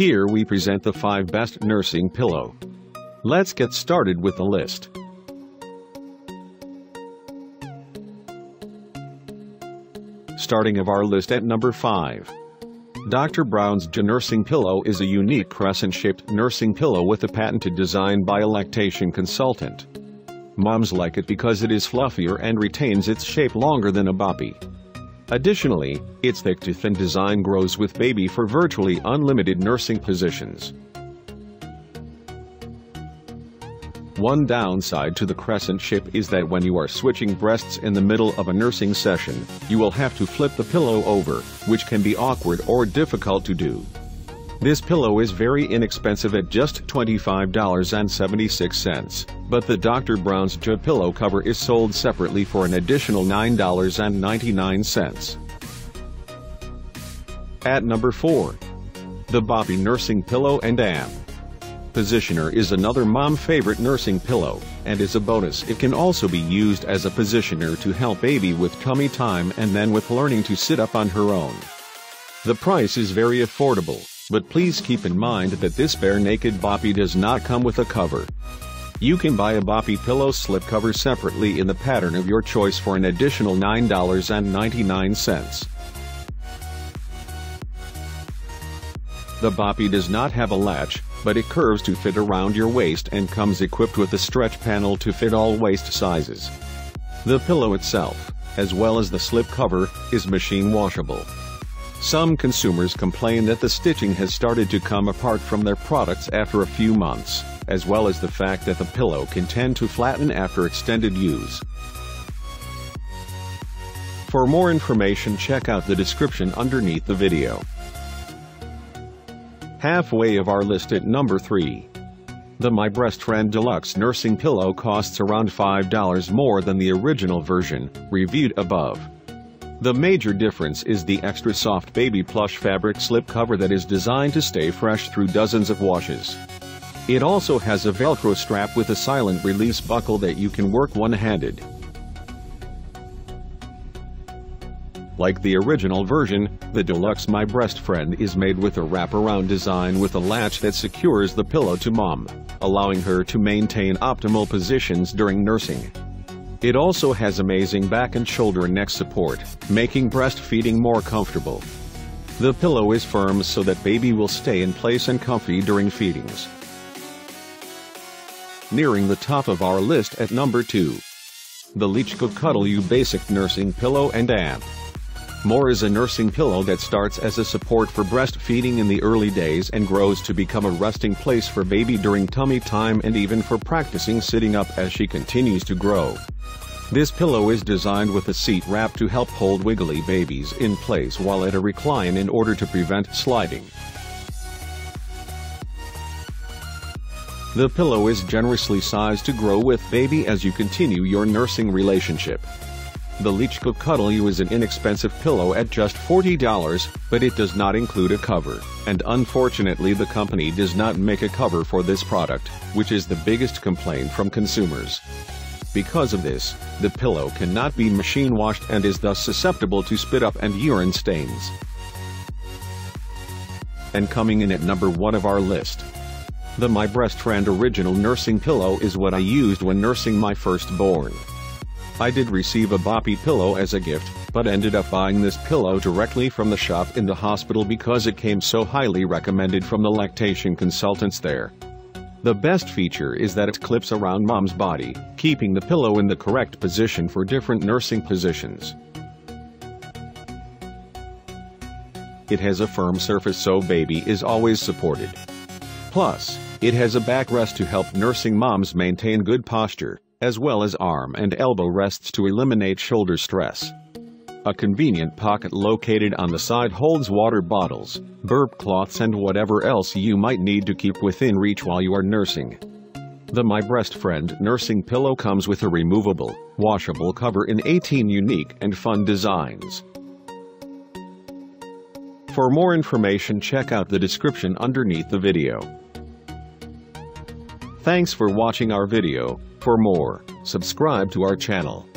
Here we present the 5 best nursing pillow. Let's get started with the list. Starting of our list at number 5. Dr. Brown's Nursing Pillow is a unique crescent-shaped nursing pillow with a patented design by a lactation consultant. Moms like it because it is fluffier and retains its shape longer than a boppy. Additionally, its thick to thin design grows with baby for virtually unlimited nursing positions. One downside to the crescent shape is that when you are switching breasts in the middle of a nursing session, you will have to flip the pillow over, which can be awkward or difficult to do. This pillow is very inexpensive at just $25.76, but the Dr. Brown's J pillow cover is sold separately for an additional $9.99. At number 4. The Boppy Nursing Pillow and Amp. Positioner is another mom favorite nursing pillow, and is a bonus it can also be used as a positioner to help baby with tummy time and then with learning to sit up on her own. The price is very affordable, but please keep in mind that this bare naked boppy does not come with a cover. You can buy a boppy pillow slip cover separately in the pattern of your choice for an additional $9.99. The boppy does not have a latch, but it curves to fit around your waist and comes equipped with a stretch panel to fit all waist sizes. The pillow itself, as well as the slip cover, is machine washable. Some consumers complain that the stitching has started to come apart from their products after a few months, as well as the fact that the pillow can tend to flatten after extended use. For more information check out the description underneath the video. Halfway of our list at number 3. The My Breast Friend Deluxe Nursing Pillow costs around $5 more than the original version, reviewed above. The major difference is the extra soft baby plush fabric slip cover that is designed to stay fresh through dozens of washes. It also has a velcro strap with a silent release buckle that you can work one-handed. Like the original version, the Deluxe My Breast Friend is made with a wraparound design with a latch that secures the pillow to mom, allowing her to maintain optimal positions during nursing. It also has amazing back and shoulder neck support, making breastfeeding more comfortable. The pillow is firm so that baby will stay in place and comfy during feedings. Nearing the top of our list at number 2. The Leachco Cuddle You Basic Nursing Pillow and Amp. More is a nursing pillow that starts as a support for breastfeeding in the early days and grows to become a resting place for baby during tummy time and even for practicing sitting up as she continues to grow. This pillow is designed with a seat wrap to help hold wiggly babies in place while at a recline in order to prevent sliding. The pillow is generously sized to grow with baby as you continue your nursing relationship. The Leachco Cuddle You is an inexpensive pillow at just $40, but it does not include a cover, and unfortunately the company does not make a cover for this product, which is the biggest complaint from consumers. Because of this, the pillow cannot be machine washed and is thus susceptible to spit up and urine stains. And coming in at number 1 of our list. The My Breast Friend Original Nursing Pillow is what I used when nursing my firstborn. I did receive a boppy pillow as a gift, but ended up buying this pillow directly from the shop in the hospital because it came so highly recommended from the lactation consultants there. The best feature is that it clips around mom's body, keeping the pillow in the correct position for different nursing positions. It has a firm surface so baby is always supported. Plus, it has a backrest to help nursing moms maintain good posture, as well as arm and elbow rests to eliminate shoulder stress. A convenient pocket located on the side holds water bottles, burp cloths and whatever else you might need to keep within reach while you are nursing. The My Breast Friend nursing pillow comes with a removable, washable cover in 18 unique and fun designs. For more information check out the description underneath the video. Thanks for watching our video. For more, subscribe to our channel.